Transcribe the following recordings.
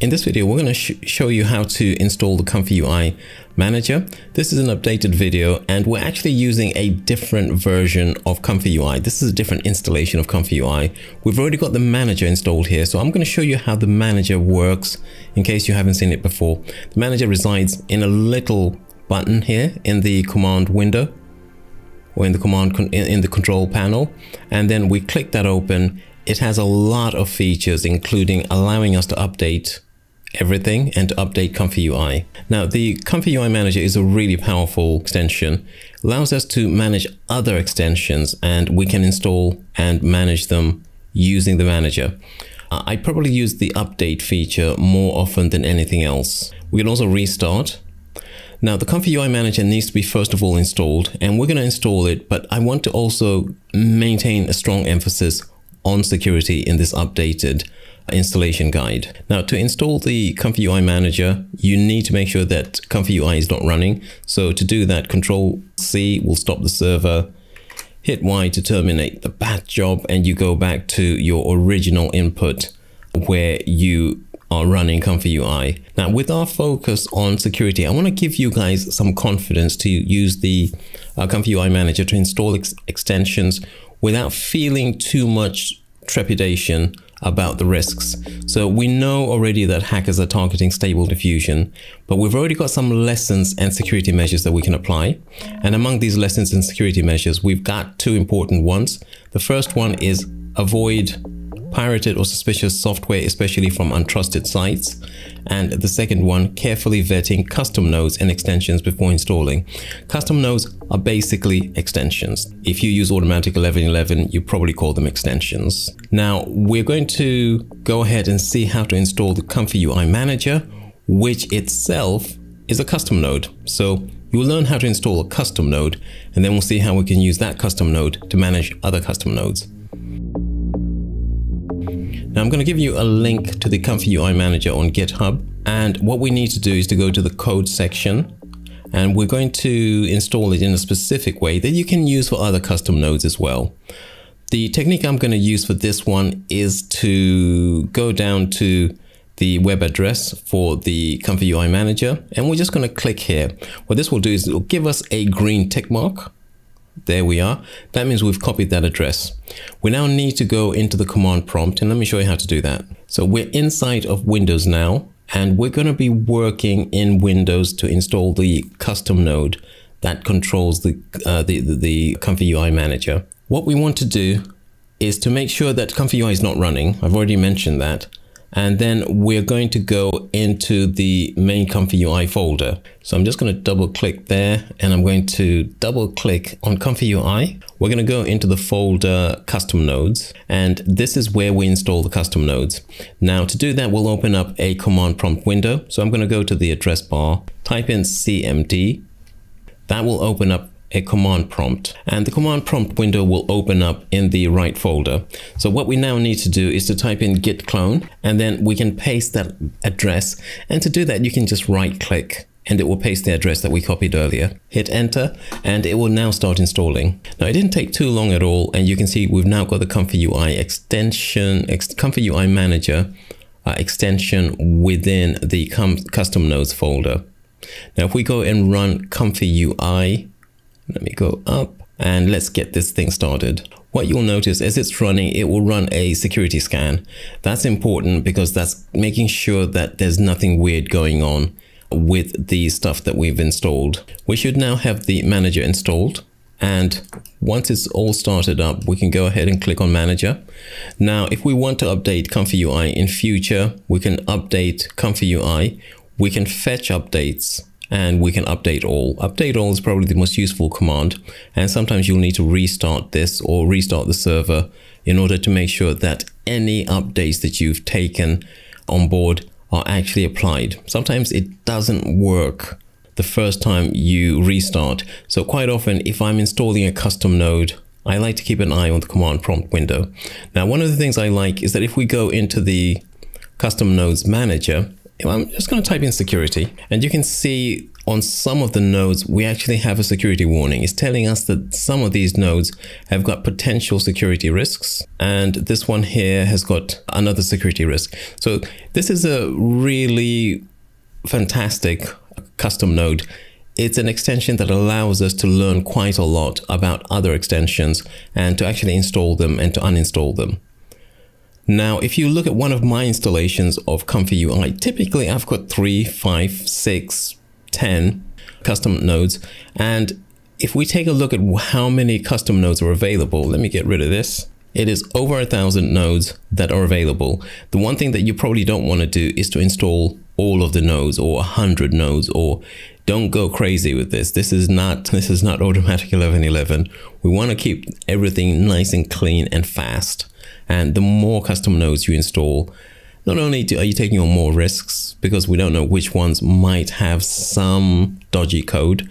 In this video, we're going to sh show you how to install the Comfy UI Manager. This is an updated video and we're actually using a different version of Comfy UI. This is a different installation of Comfy UI. We've already got the manager installed here, so I'm going to show you how the manager works in case you haven't seen it before. The manager resides in a little button here in the command window or in the command in the control panel and then we click that open it has a lot of features including allowing us to update everything and update Comfy UI. Now, the Comfy UI Manager is a really powerful extension. Allows us to manage other extensions and we can install and manage them using the manager. I probably use the update feature more often than anything else. We can also restart. Now, the Comfy UI Manager needs to be first of all installed and we're going to install it, but I want to also maintain a strong emphasis on security in this updated installation guide. Now to install the Comfy UI Manager, you need to make sure that Comfy UI is not running. So to do that, Control C will stop the server, hit Y to terminate the batch job, and you go back to your original input where you are running Comfy UI. Now with our focus on security, I want to give you guys some confidence to use the uh, Comfy UI Manager to install ex extensions without feeling too much trepidation about the risks. So we know already that hackers are targeting stable diffusion, but we've already got some lessons and security measures that we can apply. And among these lessons and security measures, we've got two important ones. The first one is avoid pirated or suspicious software, especially from untrusted sites. And the second one, carefully vetting custom nodes and extensions before installing. Custom nodes are basically extensions. If you use Automatic 1111, you probably call them extensions. Now, we're going to go ahead and see how to install the Comfy UI Manager, which itself is a custom node. So you will learn how to install a custom node, and then we'll see how we can use that custom node to manage other custom nodes. Now I'm going to give you a link to the Comfy UI Manager on GitHub. And what we need to do is to go to the code section and we're going to install it in a specific way that you can use for other custom nodes as well. The technique I'm going to use for this one is to go down to the web address for the Comfy UI Manager and we're just going to click here. What this will do is it will give us a green tick mark there we are. That means we've copied that address. We now need to go into the command prompt and let me show you how to do that. So we're inside of Windows now and we're going to be working in Windows to install the custom node that controls the, uh, the, the, the Comfy UI manager. What we want to do is to make sure that Comfy UI is not running. I've already mentioned that and then we're going to go into the main Comfy UI folder. So I'm just going to double click there and I'm going to double click on Comfy UI. We're going to go into the folder custom nodes and this is where we install the custom nodes. Now to do that, we'll open up a command prompt window. So I'm going to go to the address bar, type in CMD. That will open up a command prompt and the command prompt window will open up in the right folder. So what we now need to do is to type in git clone and then we can paste that address. And to do that, you can just right click and it will paste the address that we copied earlier. Hit enter and it will now start installing. Now it didn't take too long at all and you can see we've now got the Comfy UI extension, ex Comfy UI manager uh, extension within the custom nodes folder. Now if we go and run Comfy UI let me go up and let's get this thing started. What you'll notice as it's running, it will run a security scan. That's important because that's making sure that there's nothing weird going on with the stuff that we've installed. We should now have the manager installed. And once it's all started up, we can go ahead and click on manager. Now, if we want to update Comfy UI in future, we can update Comfy UI. We can fetch updates and we can update all. Update all is probably the most useful command and sometimes you'll need to restart this or restart the server in order to make sure that any updates that you've taken on board are actually applied. Sometimes it doesn't work the first time you restart. So quite often if I'm installing a custom node, I like to keep an eye on the command prompt window. Now one of the things I like is that if we go into the custom nodes manager I'm just going to type in security and you can see on some of the nodes, we actually have a security warning. It's telling us that some of these nodes have got potential security risks. And this one here has got another security risk. So this is a really fantastic custom node. It's an extension that allows us to learn quite a lot about other extensions and to actually install them and to uninstall them. Now, if you look at one of my installations of Comfy UI, typically I've got three, five, six, 10 custom nodes. And if we take a look at how many custom nodes are available, let me get rid of this. It is over a thousand nodes that are available. The one thing that you probably don't want to do is to install all of the nodes or a hundred nodes or don't go crazy with this. This is not this is not automatic 1111. We want to keep everything nice and clean and fast. And the more custom nodes you install, not only are you taking on more risks because we don't know which ones might have some dodgy code,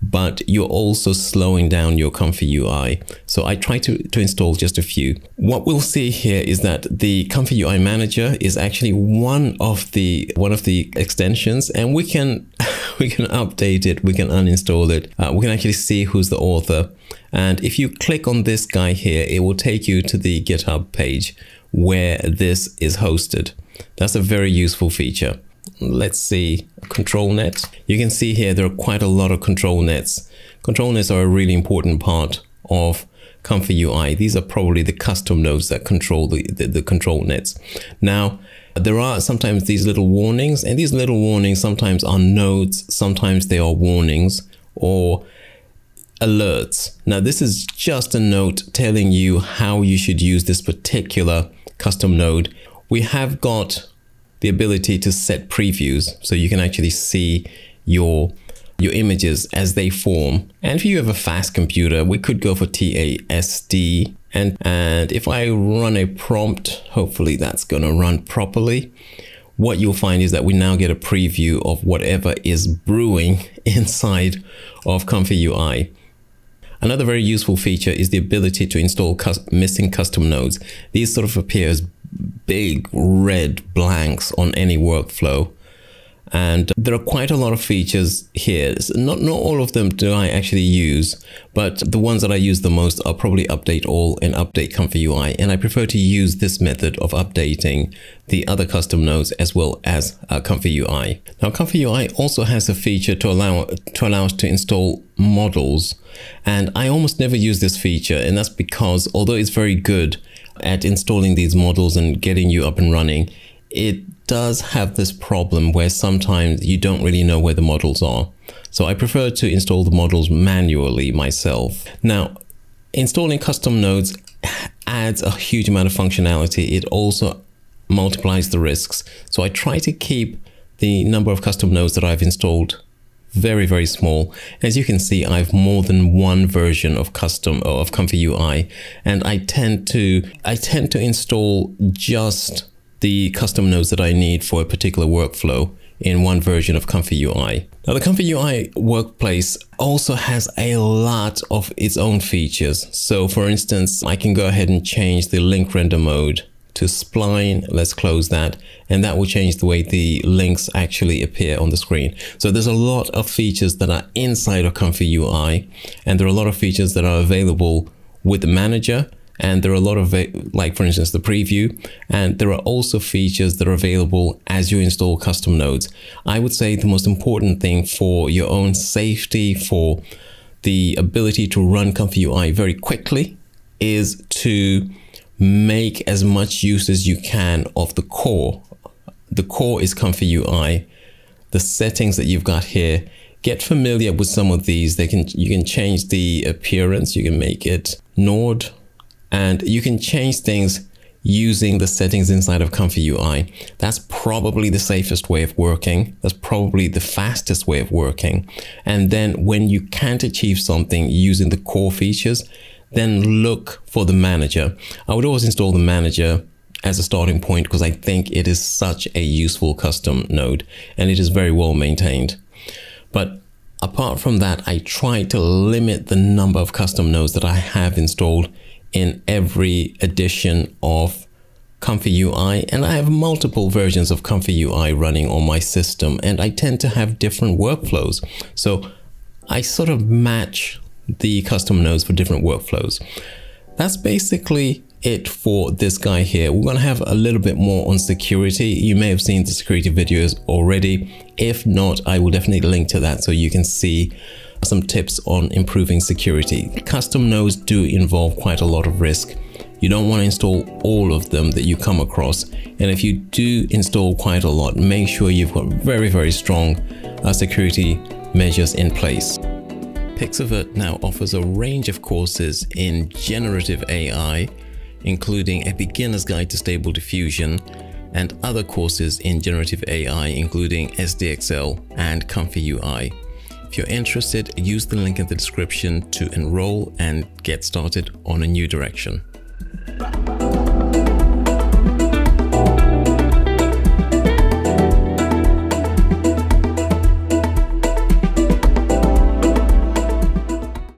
but you're also slowing down your Comfy UI. So I try to, to install just a few. What we'll see here is that the Comfy UI Manager is actually one of the one of the extensions, and we can we can update it, we can uninstall it, uh, we can actually see who's the author. And if you click on this guy here, it will take you to the GitHub page where this is hosted. That's a very useful feature. Let's see control net. You can see here there are quite a lot of control nets. Control nets are a really important part of Comfy UI. These are probably the custom nodes that control the, the, the control nets. Now, there are sometimes these little warnings and these little warnings sometimes are nodes, sometimes they are warnings or alerts. Now, this is just a note telling you how you should use this particular custom node, we have got the ability to set previews so you can actually see your your images as they form. And if you have a fast computer, we could go for TAESD. And, and if I run a prompt, hopefully that's going to run properly. What you'll find is that we now get a preview of whatever is brewing inside of Comfy UI. Another very useful feature is the ability to install missing custom nodes. These sort of appear as big red blanks on any workflow. And there are quite a lot of features here. Not, not all of them do I actually use, but the ones that I use the most are probably update all and update Comfy UI. And I prefer to use this method of updating the other custom nodes as well as uh, Comfy UI. Now, Comfy UI also has a feature to allow, to allow us to install models. And I almost never use this feature. And that's because although it's very good at installing these models and getting you up and running, it does have this problem where sometimes you don't really know where the models are. So I prefer to install the models manually myself. Now, installing custom nodes adds a huge amount of functionality. It also multiplies the risks. So I try to keep the number of custom nodes that I've installed very, very small. As you can see, I have more than one version of custom of Comfy UI, and I tend to I tend to install just the custom nodes that I need for a particular workflow in one version of Comfy UI. Now the Comfy UI workplace also has a lot of its own features. So for instance, I can go ahead and change the link render mode to spline. Let's close that. And that will change the way the links actually appear on the screen. So there's a lot of features that are inside of Comfy UI. And there are a lot of features that are available with the manager and there are a lot of like for instance the preview and there are also features that are available as you install custom nodes i would say the most important thing for your own safety for the ability to run comfy ui very quickly is to make as much use as you can of the core the core is comfy ui the settings that you've got here get familiar with some of these they can you can change the appearance you can make it nord and you can change things using the settings inside of Comfy UI. That's probably the safest way of working. That's probably the fastest way of working. And then when you can't achieve something using the core features, then look for the manager. I would always install the manager as a starting point because I think it is such a useful custom node and it is very well maintained. But apart from that, I try to limit the number of custom nodes that I have installed in every edition of Comfy UI and I have multiple versions of Comfy UI running on my system and I tend to have different workflows. So I sort of match the custom nodes for different workflows. That's basically it for this guy here. We're going to have a little bit more on security. You may have seen the security videos already. If not, I will definitely link to that so you can see some tips on improving security. Custom nodes do involve quite a lot of risk. You don't want to install all of them that you come across. And if you do install quite a lot, make sure you've got very, very strong uh, security measures in place. Pixovert now offers a range of courses in generative AI, including a beginner's guide to stable diffusion and other courses in generative AI, including SDXL and Comfy UI. If you're interested, use the link in the description to enroll and get started on a new direction.